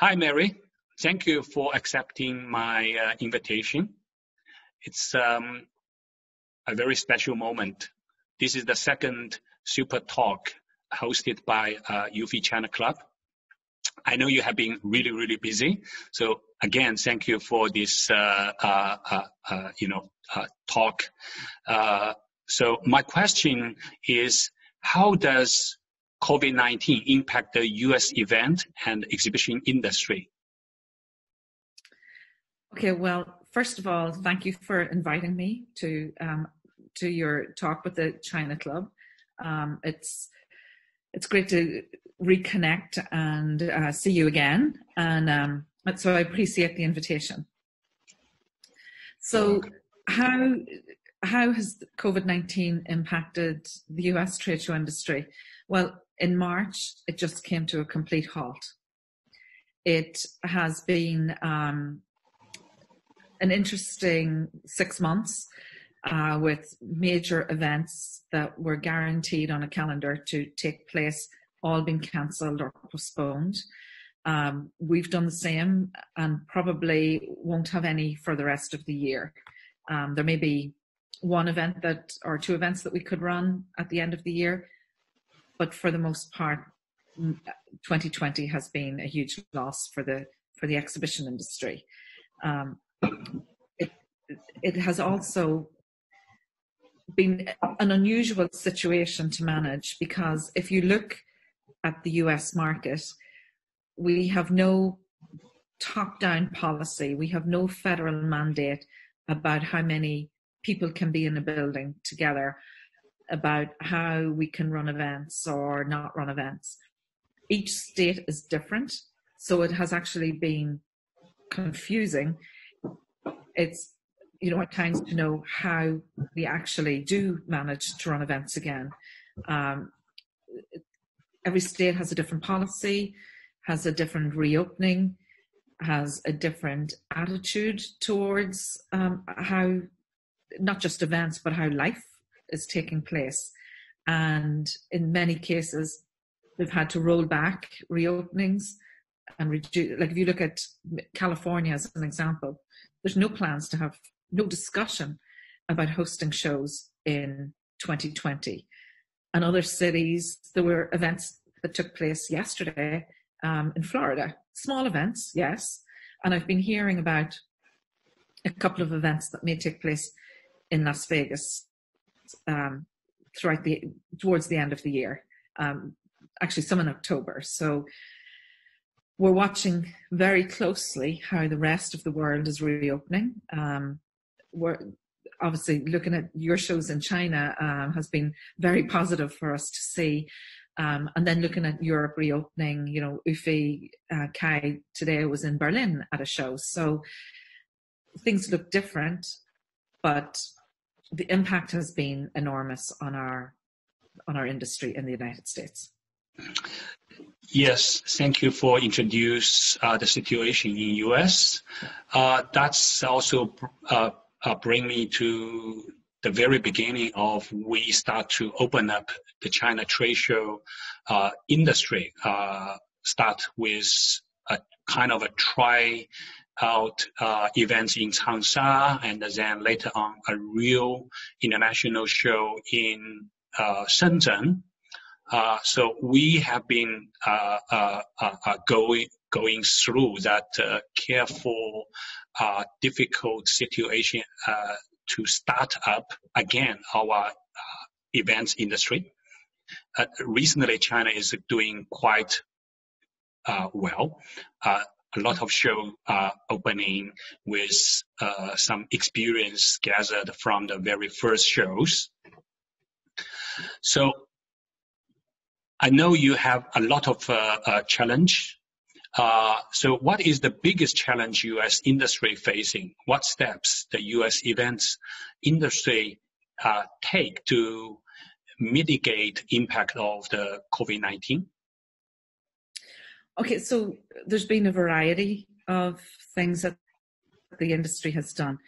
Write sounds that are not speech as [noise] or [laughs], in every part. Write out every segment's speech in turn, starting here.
Hi, Mary. Thank you for accepting my uh, invitation. It's um, a very special moment. This is the second super talk hosted by uh, UFI China Club. I know you have been really, really busy. So again, thank you for this, uh, uh, uh, uh you know, talk. so my question is, how does COVID-19 impact the U.S. event and exhibition industry? Okay, well, first of all, thank you for inviting me to um, to your talk with the China Club. Um, it's it's great to reconnect and uh, see you again, and um, so I appreciate the invitation. So, how how has COVID nineteen impacted the U.S. trade show industry? Well, in March, it just came to a complete halt. It has been um, an interesting six months uh, with major events that were guaranteed on a calendar to take place all being cancelled or postponed. Um, we've done the same and probably won't have any for the rest of the year. Um, there may be one event that or two events that we could run at the end of the year, but for the most part, 2020 has been a huge loss for the for the exhibition industry. Um, it, it has also been an unusual situation to manage because if you look at the US market, we have no top down policy, we have no federal mandate about how many people can be in a building together, about how we can run events or not run events. Each state is different, so it has actually been confusing it's you know at times to know how we actually do manage to run events again. Um, every state has a different policy, has a different reopening, has a different attitude towards um, how not just events but how life is taking place. And in many cases, they've had to roll back reopenings and reduce. Like if you look at California as an example, there's no plans to have no discussion about hosting shows in 2020. And other cities, there were events that took place yesterday um, in Florida, small events, yes. And I've been hearing about a couple of events that may take place in Las Vegas um, throughout the towards the end of the year. Um, actually, some in October. So we're watching very closely how the rest of the world is reopening. Um, we're obviously looking at your shows in China um, has been very positive for us to see. Um, and then looking at Europe reopening, you know, UFI uh, Kai today was in Berlin at a show. So things look different, but the impact has been enormous on our on our industry in the United States. Yes, thank you for introduce uh, the situation in U.S. Uh, that's also uh, uh, bring me to the very beginning of we start to open up the China trade show uh, industry. Uh, start with a kind of a try out uh, events in Changsha and then later on a real international show in uh, Shenzhen uh, so we have been uh, uh, going going through that careful, difficult situation to start up again our events industry. recently, China is doing quite well a lot of show uh, opening with uh, some experience gathered from the very first shows. So I know you have a lot of uh, uh, challenge. Uh, so what is the biggest challenge U.S. industry facing? What steps the U.S. events industry uh, take to mitigate impact of the COVID-19? Okay, so there's been a variety of things that the industry has done.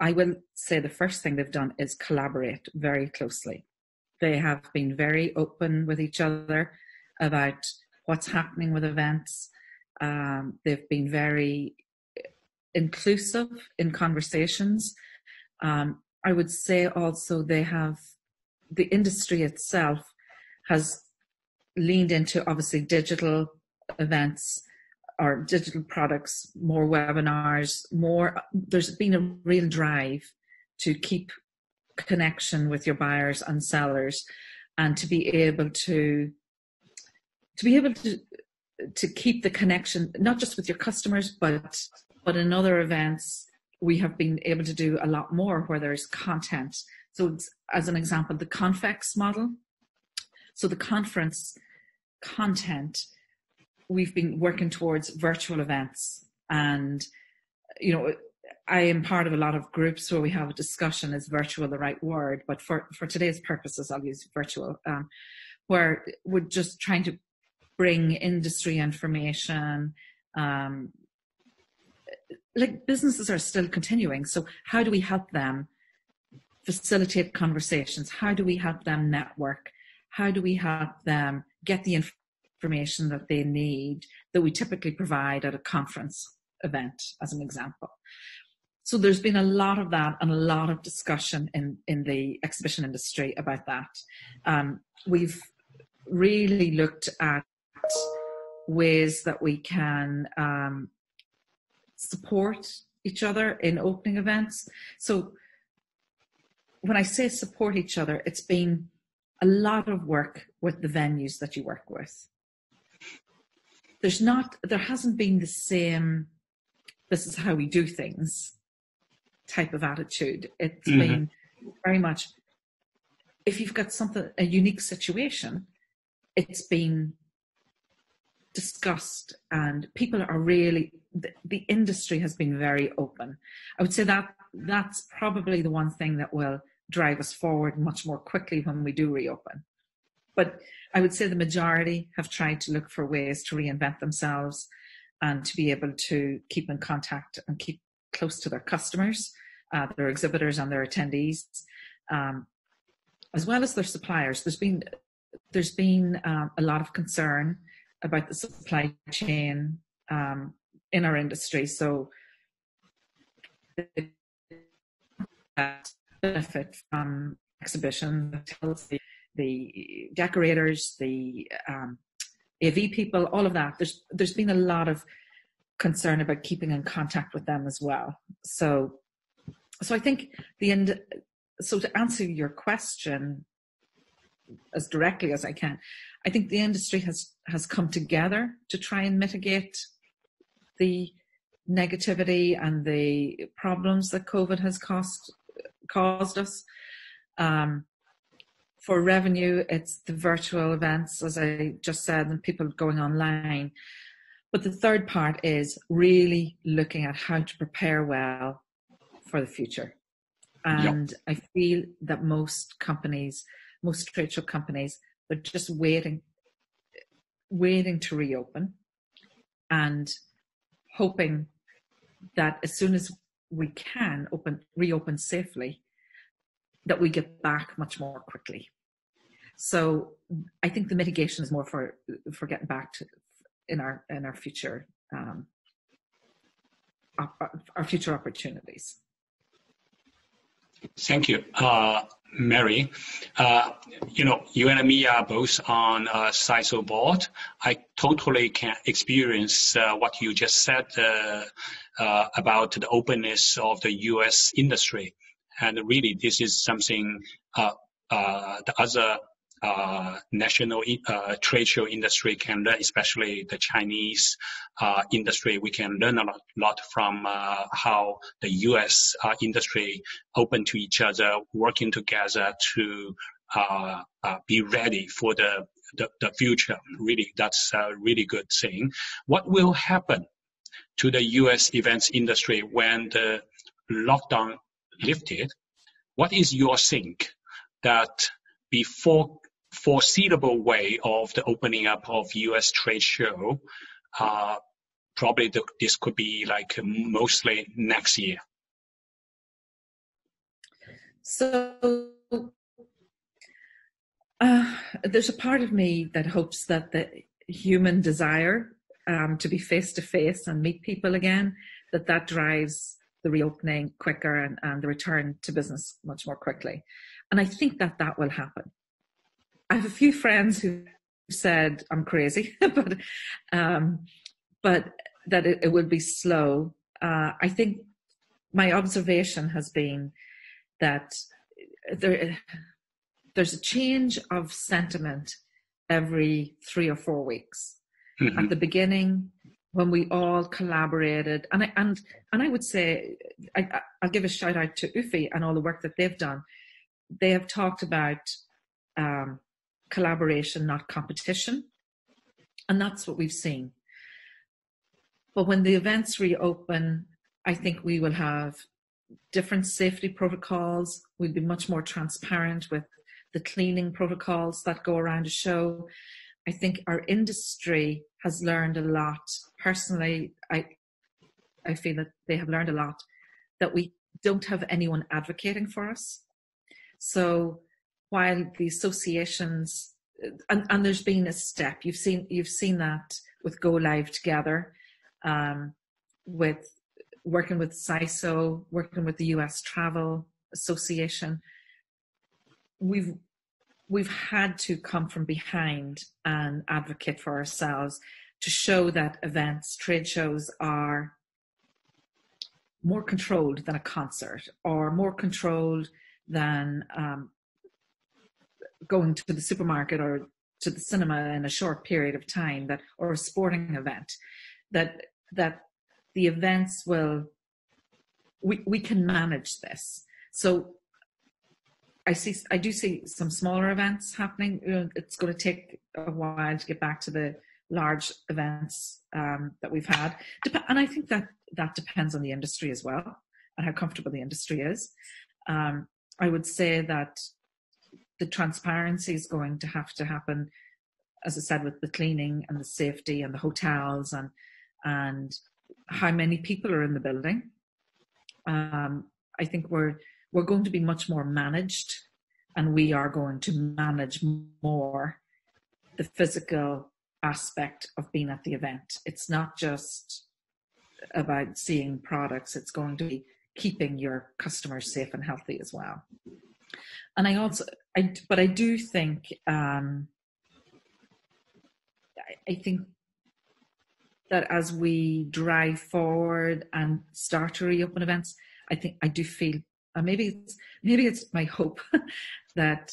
I will say the first thing they've done is collaborate very closely. They have been very open with each other about what's happening with events. Um, they've been very inclusive in conversations. Um, I would say also they have the industry itself has leaned into obviously digital events or digital products, more webinars, more. There's been a real drive to keep connection with your buyers and sellers, and to be able to to be able to to keep the connection not just with your customers but but in other events we have been able to do a lot more where there's content so as an example the confex model so the conference content we've been working towards virtual events. And you know i am part of a lot of groups where we have a discussion is virtual the right word? But for for today's purposes i'll use virtual um, where we're just trying to bring industry information um, like businesses are still continuing. So how do we help them facilitate conversations? How do we help them network? How do we help them get the information that they need that we typically provide at a conference event, as an example. So there's been a lot of that and a lot of discussion in, in the exhibition industry about that. Um, we've really looked at ways that we can um, support each other in opening events. So when I say support each other, it's been a lot of work with the venues that you work with there's not there hasn't been the same this is how we do things type of attitude. It's mm-hmm. been very much if you've got something a unique situation it's been discussed and people are really the, the industry has been very open. I would say that that's probably the one thing that will drive us forward much more quickly when we do reopen but I would say the majority have tried to look for ways to reinvent themselves and to be able to keep in contact and keep close to their customers, uh, their exhibitors and their attendees, um, as well as their suppliers. There's been there's been um, a lot of concern about the supply chain um, in our industry. So benefit from exhibition that tells the decorators, the um, AV people, all of that. There's there's been a lot of concern about keeping in contact with them as well. So, so I think the end. So to answer your question as directly as I can, I think the industry has has come together to try and mitigate the negativity and the problems that COVID has caused caused us. Um, for revenue, it's the virtual events, as I just said, and people going online. But the third part is really looking at how to prepare well for the future. And yep. I feel that most companies, most trade show companies, they're just waiting, waiting to reopen and hoping that as soon as we can open, reopen safely, that we get back much more quickly. So I think the mitigation is more for for getting back to in our in our future um, our future opportunities. Thank you, uh, Mary. Uh, you know, you and me are both on a SISO board. I totally can experience uh, what you just said uh, uh, about the openness of the U.S. industry, and really, this is something uh, the other uh, national uh, trade show industry can learn, especially the Chinese uh, industry. We can learn a lot, lot from uh, how the U.S. Uh, industry open to each other, working together to uh, be ready for the, the, the future. Really, that's a really good thing. What will happen to the U.S. events industry when the lockdown lifted? What is your think that before foreseeable way of the opening up of U.S. trade show, uh, probably the, this could be like mostly next year. So uh, there's a part of me that hopes that the human desire um, to be face to face and meet people again, that that drives the reopening quicker and, and the return to business much more quickly. And I think that that will happen. I have a few friends who said I'm crazy, [laughs] but um, but that it, it will be slow. Uh, I think my observation has been that there there's a change of sentiment every three or four weeks. Mm-hmm. At the beginning, when we all collaborated, and I, and and I would say I, will give a shout out to UFI and all the work that they've done. They have talked about um, collaboration, not competition, and that's what we've seen. But when the events reopen, I think we will have different safety protocols. We'll be much more transparent with the cleaning protocols that go around a show. I think our industry has learned a lot. Personally, I I feel that they have learned a lot that we don't have anyone advocating for us. So while the associations and, and there's been a step, you've seen you've seen that with Go Live Together, um, with working with SISO, working with the US Travel Association, we've we've had to come from behind and advocate for ourselves to show that events, trade shows are more controlled than a concert or more controlled than um, going to the supermarket or to the cinema in a short period of time that or a sporting event that that the events will we, we can manage this so I see, I do see some smaller events happening. It's going to take a while to get back to the large events um, that we've had, and I think that that depends on the industry as well and how comfortable the industry is. Um, I would say that the transparency is going to have to happen, as I said, with the cleaning and the safety and the hotels and and how many people are in the building. Um, I think we're we're going to be much more managed and we are going to manage more the physical aspect of being at the event. It's not just about seeing products, it's going to be keeping your customers safe and healthy as well. And I also, I, but I do think, um, I, I think that as we drive forward and start to reopen events, I think I do feel uh, maybe it's maybe it's my hope [laughs] that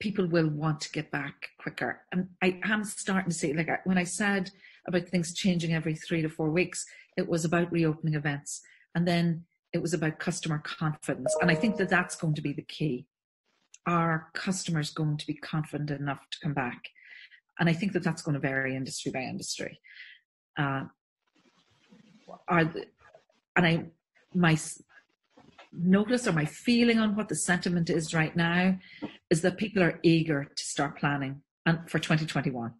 people will want to get back quicker. And I am starting to see, like when I said about things changing every three to four weeks, it was about reopening events, and then it was about customer confidence. And I think that that's going to be the key. Are customers going to be confident enough to come back? And I think that that's going to vary industry by industry. Uh, are the, and I my notice or my feeling on what the sentiment is right now is that people are eager to start planning and for 2021.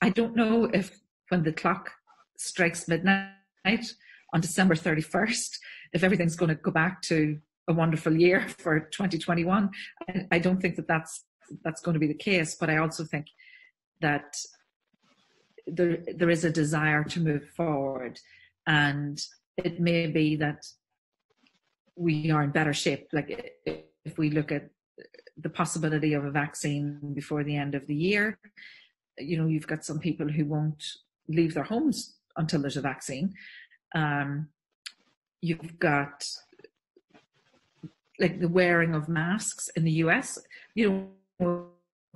I don't know if when the clock strikes midnight on December 31st, if everything's going to go back to a wonderful year [laughs] for 2021. I, don't think that that's that's going to be the case, but I also think that there there is a desire to move forward, and it may be that we are in better shape. Like if we look at the possibility of a vaccine before the end of the year, you know, you've got some people who won't leave their homes until there's a vaccine. Um, you've got like the wearing of masks in the US, you know,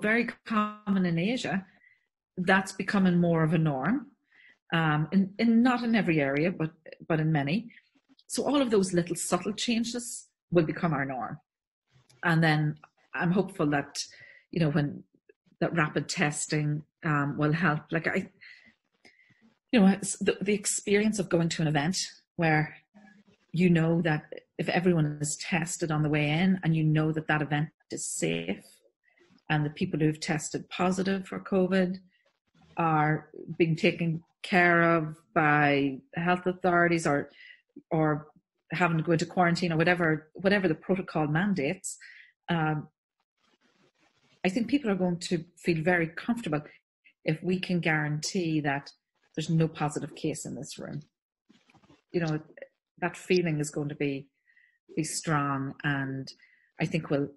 very common in Asia. That's becoming more of a norm. Um, in, in not in every area, but but in many. So all of those little subtle changes will become our norm. And then I'm hopeful that, you know, when that rapid testing um, will help. Like I, you know, the, the experience of going to an event where you know that if everyone is tested on the way in and you know that that event is safe and the people who've tested positive for COVID are being taken care of by health authorities or or having to go into quarantine or whatever whatever the protocol mandates, um, I think people are going to feel very comfortable. if we can guarantee that there's no positive case in this room, you know, that feeling is going to be be strong, and I think will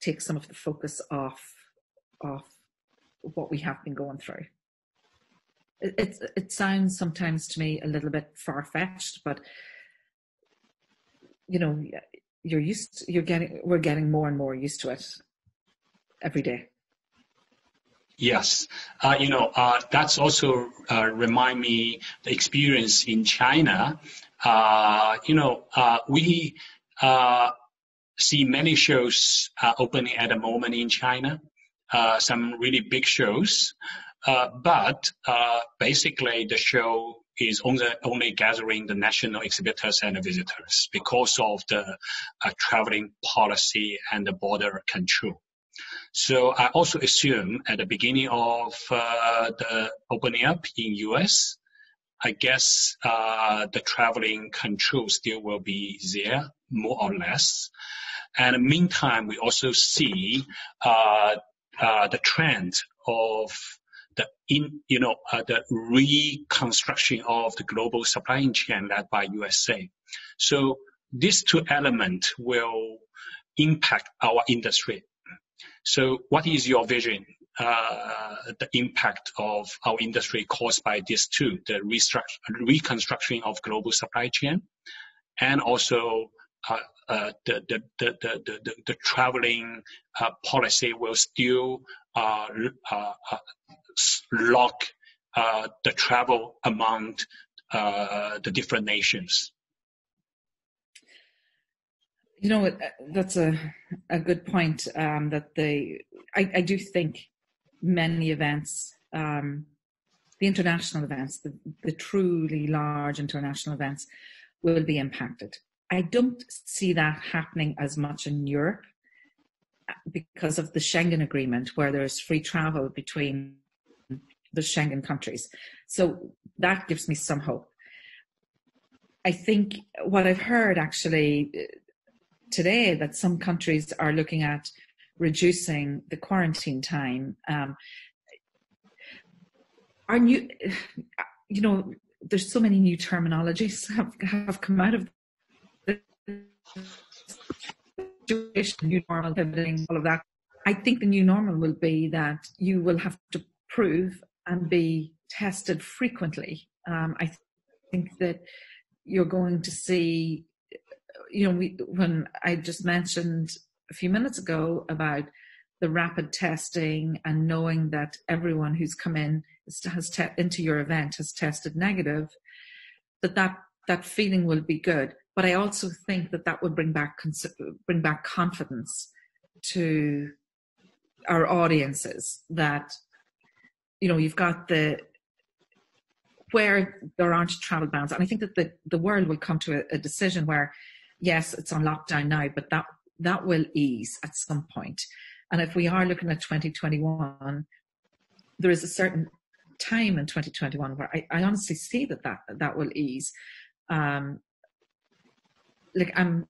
take some of the focus off off what we have been going through. It, it, it sounds sometimes to me a little bit far fetched, but you know, you're used. To, you're getting. We're getting more and more used to it every day. Yes, uh, you know uh, that's also uh, remind me the experience in China. Uh, you know, uh, we uh, see many shows opening at the moment in China. some really big shows, but basically the show is only, only gathering the national exhibitors and visitors because of the traveling policy and the border control. So I also assume at the beginning of uh, the opening up in US, I guess uh, the traveling control still will be there, more or less. And meantime, we also see uh, uh, the trend of the in you know uh, the reconstruction of the global supply chain led by USA. So these two elements will impact our industry so what is your vision, uh, the impact of our industry caused by these two, the reconstruction of global supply chain and also uh, uh, the, the, the, the, the, the traveling uh, policy will still uh, uh, lock the travel among the different nations. You know, that's a a good point. Um, that the I, I, do think many events, um, the international events, the, the truly large international events, will be impacted. I don't see that happening as much in Europe because of the Schengen Agreement, where there's free travel between the Schengen countries. So that gives me some hope. I think what I've heard actually today that some countries are looking at reducing the quarantine time. Um, new, you know, there's so many new terminologies [laughs] have, have come out of the situation, new normal, pivoting, all of that. I think the new normal will be that you will have to prove and be tested frequently. Um, I th- think that you're going to see you know, we, when I just mentioned a few minutes ago about the rapid testing and knowing that everyone who's come in has te- into your event has tested negative, that, that that feeling will be good. But I also think that that would bring back bring back confidence to our audiences that you know you've got the where there aren't travel bans, and I think that the the world will come to a, a decision where yes, it's on lockdown now, but that that will ease at some point. And if we are looking at 2021, there is a certain time in 2021 where I, I honestly see that that, that will ease. Um, like I'm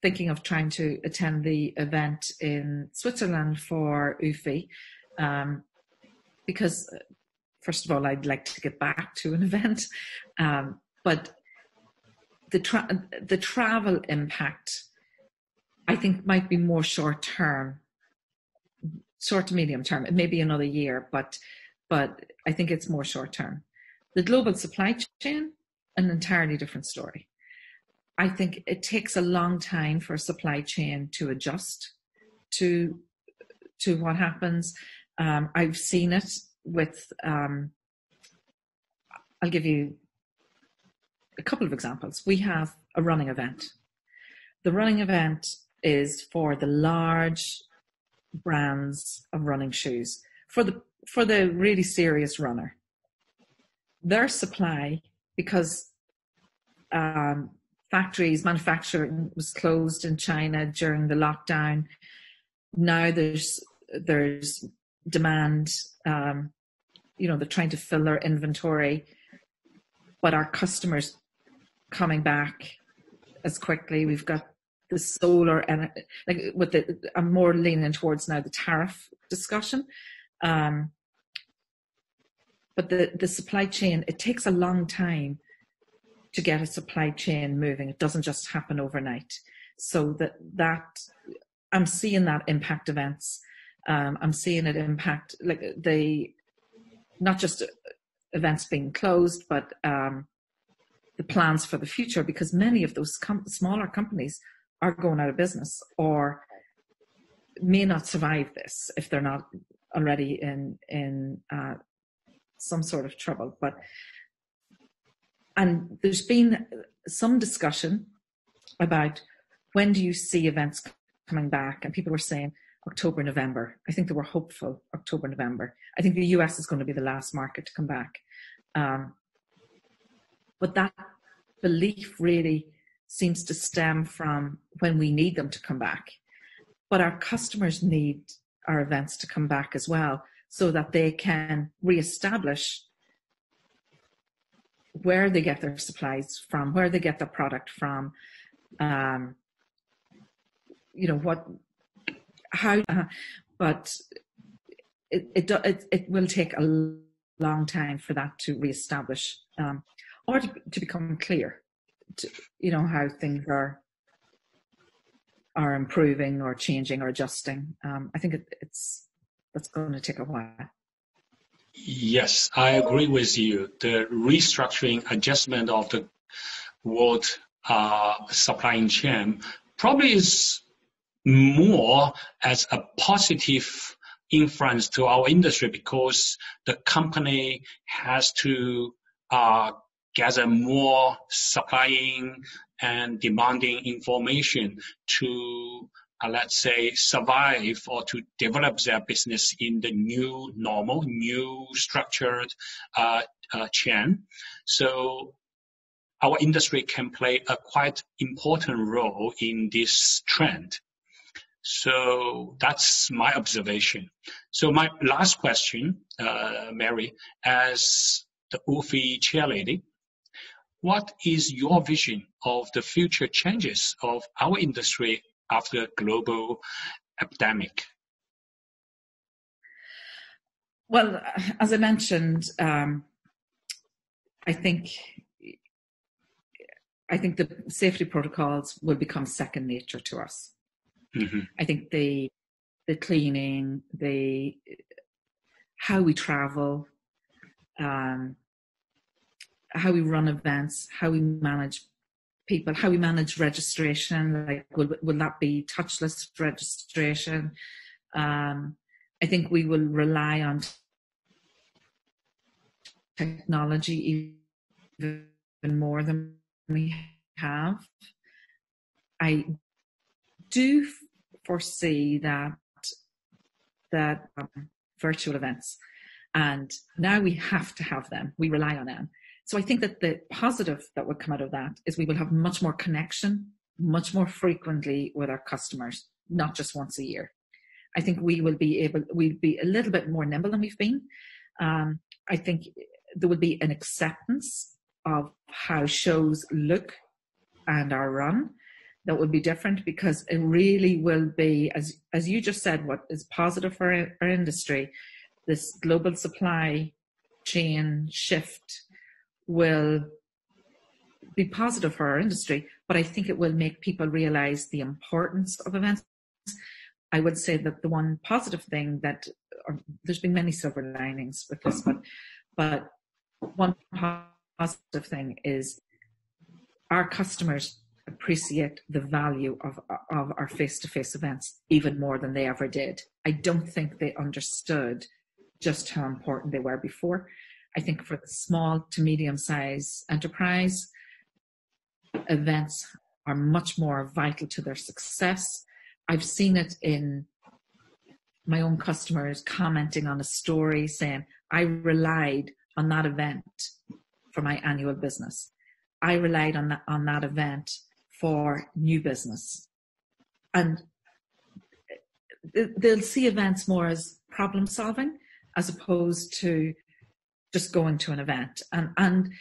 thinking of trying to attend the event in Switzerland for UFI, um, because first of all, I'd like to get back to an [laughs] event, um, but the tra- the travel impact, I think, might be more short term, short to medium term. It may be another year, but but I think it's more short term. The global supply chain, an entirely different story. I think it takes a long time for a supply chain to adjust to to what happens. Um, I've seen it with. Um, I'll give you a couple of examples. We have a running event. The running event is for the large brands of running shoes for the for the really serious runner. Their supply, because um, factories manufacturing was closed in China during the lockdown. Now there's there's demand. Um, you know, they're trying to fill their inventory, but our customers coming back as quickly. We've got the solar and like with the I'm more leaning towards now the tariff discussion. Um, but the, the supply chain, it takes a long time to get a supply chain moving. It doesn't just happen overnight. So that, that I'm seeing that impact events. Um, I'm seeing it impact like the, not just events being closed, but um, the plans for the future because many of those com- smaller companies are going out of business or may not survive this if they're not already in in uh, some sort of trouble. But and there's been some discussion about when do you see events coming back, and people were saying October, November. I think they were hopeful October, November. I think the US is going to be the last market to come back. Um, but that belief really seems to stem from when we need them to come back. But our customers need our events to come back as well so that they can reestablish where they get their supplies from, where they get their product from, um, you know what, how, uh, but it, it, it it will take a long time for that to reestablish um, or to, to become clear, to, you know how things are are improving or changing or adjusting. Um, I think it, it's that's going to take a while. Yes, I agree with you. The restructuring adjustment of the world uh, supply chain probably is more as a positive influence to our industry because the company has to uh, gather more supplying and demanding information to, uh, let's say, survive or to develop their business in the new normal, new structured uh, uh, chain. So our industry can play a quite important role in this trend. So that's my observation. So my last question, uh, Mary, as the UFI chairlady, what is your vision of the future changes of our industry after global epidemic? Well, as I mentioned, um, I think I think the safety protocols will become second nature to us. Mm-hmm. I think the the cleaning, the how we travel, um, how we run events, how we manage people, how we manage registration. Like, will will that be touchless registration? Um, I think we will rely on technology even more than we have. I do foresee that that um, virtual events, and now we have to have them. We rely on them. So I think that the positive that would come out of that is we will have much more connection, much more frequently with our customers, not just once a year. I think we will be able, we'll be a little bit more nimble than we've been. Um, I think there will be an acceptance of how shows look and are run that will be different because it really will be, as as you just said, what is positive for our, our industry, this global supply chain shift will be positive for our industry, but I think it will make people realize the importance of events. I would say that the one positive thing that or, there's been many silver linings with this, but but one positive thing is our customers appreciate the value of of our face-to-face events even more than they ever did. I don't think they understood just how important they were before. I think for the small to medium size enterprise, events are much more vital to their success. I've seen it in my own customers commenting on a story saying, I relied on that event for my annual business. I relied on that, on that event for new business. And they'll see events more as problem solving as opposed to just going to an event. And, and,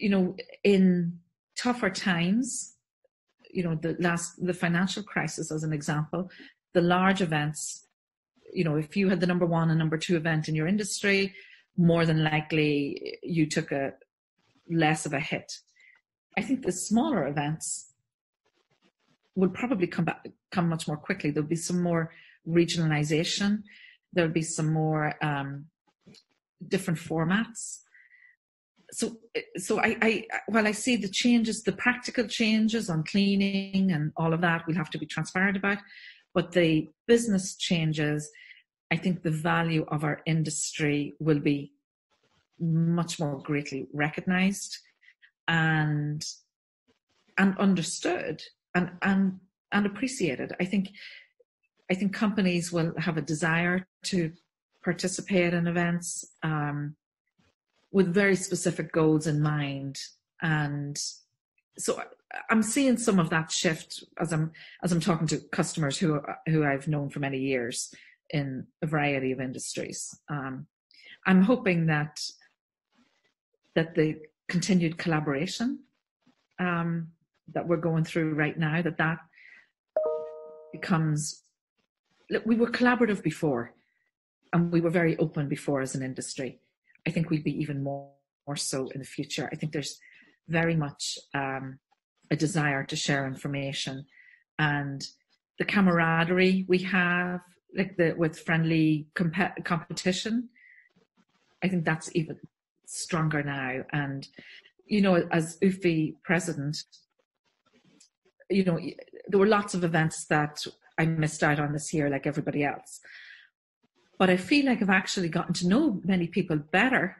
you know, in tougher times, you know, the last, the financial crisis as an example, the large events, you know, if you had the number one and number two event in your industry, more than likely you took a less of a hit. I think the smaller events will probably come back, come much more quickly. There'll be some more regionalization. There'll be some more um, different formats. So, so I, I, while I see the changes, the practical changes on cleaning and all of that, we'll have to be transparent about. But the business changes, I think the value of our industry will be much more greatly recognized and and understood and and and appreciated. I think I think companies will have a desire to participate in events um, with very specific goals in mind, and so I'm seeing some of that shift as I'm as I'm talking to customers who who I've known for many years in a variety of industries. Um, I'm hoping that that the continued collaboration um, that we're going through right now that that becomes look, we were collaborative before and we were very open before as an industry. I think we'd be even more, more so in the future. I think there's very much um, a desire to share information. And the camaraderie we have like the with friendly comp- competition i think that's even stronger now. And you know as UFI president you know, there were lots of events that I missed out on this year, like everybody else. But I feel like I've actually gotten to know many people better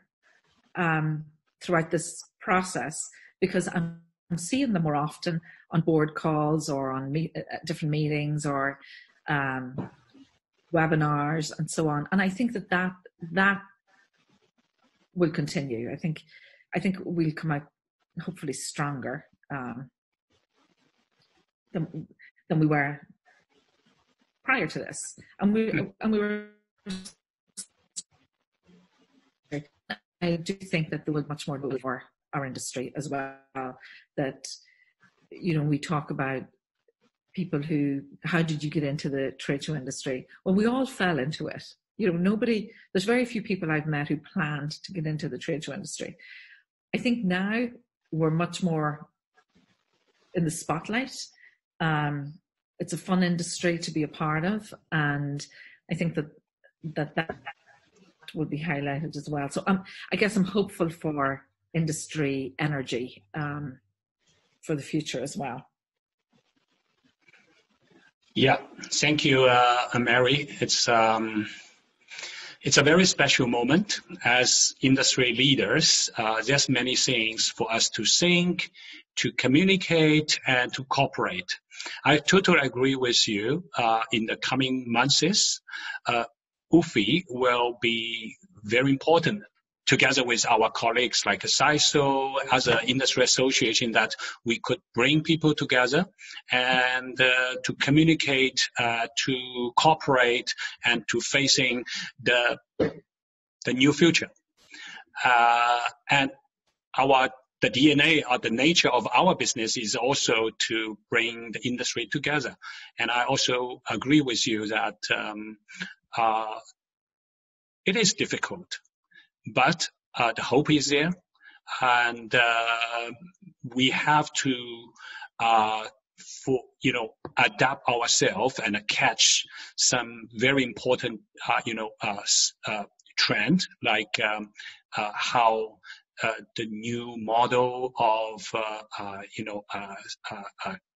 um, throughout this process because I'm, I'm, seeing them more often on board calls or on me- uh, uh, different meetings or um, webinars and so on. And I think that that that will continue. I think I think we'll come out hopefully stronger. Um, than, than we were prior to this. And we, hmm. and we were, I do think that there was much more for our industry as well. That, you know, we talk about people who, how did you get into the trade show industry? Well, we all fell into it. You know, nobody, there's very few people I've met who planned to get into the trade show industry. I think now we're much more in the spotlight um, it's a fun industry to be a part of, and I think that that that will be highlighted as well. So um, I guess I'm hopeful for industry energy um, for the future as well. Yeah, thank you, uh, Mary. It's um, it's a very special moment as industry leaders. Uh, there's many things for us to think, to communicate, and to cooperate. I totally agree with you. Uh, in the coming months, uh, UFI will be very important together with our colleagues like SISO, as an industry association, that we could bring people together and uh, to communicate, uh, to cooperate, and to facing the the new future. Uh, and our the DNA or the nature of our business is also to bring the industry together. And I also agree with you that um, uh, it is difficult, but uh, the hope is there, and uh, we have to, uh, for you know, adapt ourselves and catch some very important, uh, you know, uh, trend like um, how uh, the new model of uh, uh, you know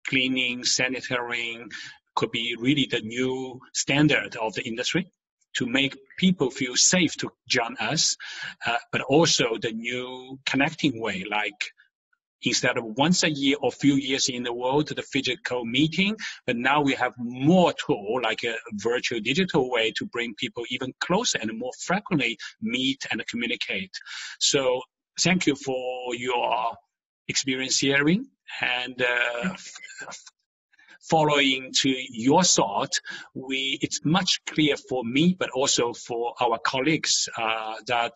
cleaning, sanitary could be really the new standard of the industry to make people feel safe to join us, uh, but also the new connecting way, like instead of once a year or few years in the world, to the physical meeting, but now we have more tool like a virtual digital way to bring people even closer and more frequently meet and communicate. So thank you for your experience hearing and uh, following to your thought, we it's much clear for me, but also for our colleagues uh, that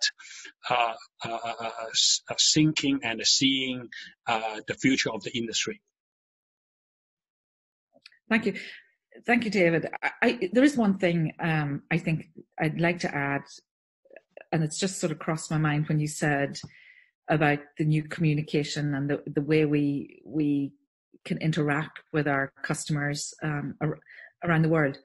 uh, uh, uh, uh thinking and seeing uh, the future of the industry. Thank you. Thank you, David. I, I, there is one thing um, I think I'd like to add and it's just sort of crossed my mind when you said about the new communication and the, the way we we can interact with our customers um, ar- around the world.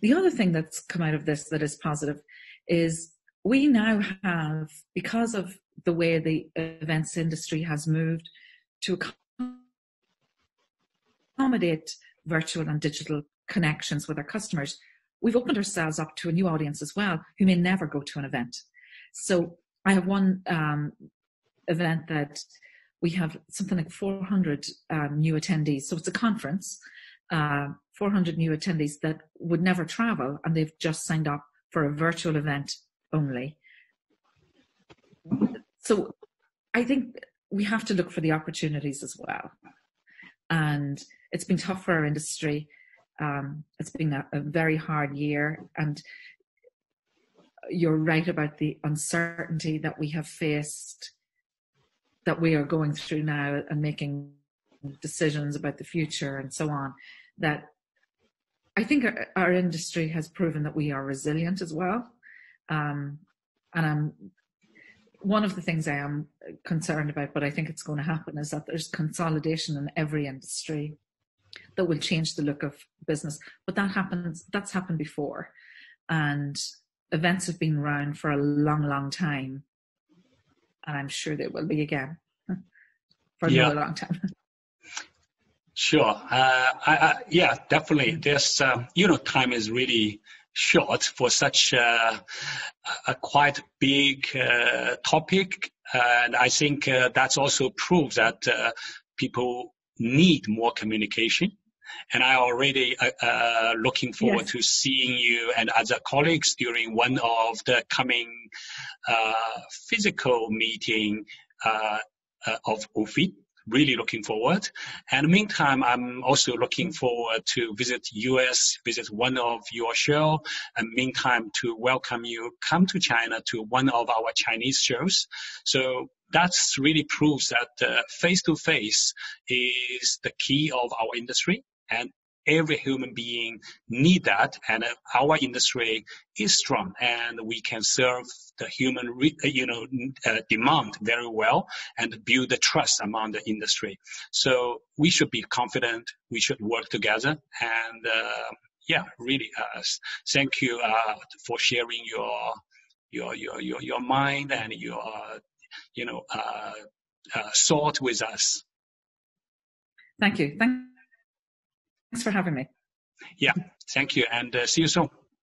The other thing that's come out of this that is positive is we now have, because of the way the events industry has moved to accommodate virtual and digital connections with our customers, we've opened ourselves up to a new audience as well who may never go to an event. So I have one um, event that we have something like 400 um, new attendees. So it's a conference, uh, 400 new attendees that would never travel and they've just signed up for a virtual event only. So I think we have to look for the opportunities as well. And it's been tough for our industry. Um, it's been a, a very hard year. And you're right about the uncertainty that we have faced, that we are going through now and making decisions about the future and so on. That I think our, our industry has proven that we are resilient as well. Um, and I'm one of the things I am concerned about, but I think it's going to happen, is that there's consolidation in every industry that will change the look of business. But that happens, that's happened before. And events have been around for a long, long time. And I'm sure they will be again for yeah. another long time. [laughs] Sure. Uh, I, I, yeah, definitely. There's, um, you know, time is really short for such a, a quite big uh, topic. And I think uh, that also proves that uh, people need more communication. And I already uh, uh, looking forward yes. to seeing you and other colleagues during one of the coming uh, physical meeting of UFI really looking forward. And meantime, I'm also looking forward to visit US, visit one of your show, and meantime to welcome you come to China to one of our Chinese shows. So that's really proves that face to face is the key of our industry. And every human being need that and our industry is strong and we can serve the human uh, you know uh, demand very well and build the trust among the industry. So we should be confident we should work together and uh, yeah really uh, thank you uh, for sharing your your your your, your mind and your you know uh, thought with us. Thank you. Thank Thanks for having me. Yeah, thank you, and uh, see you soon.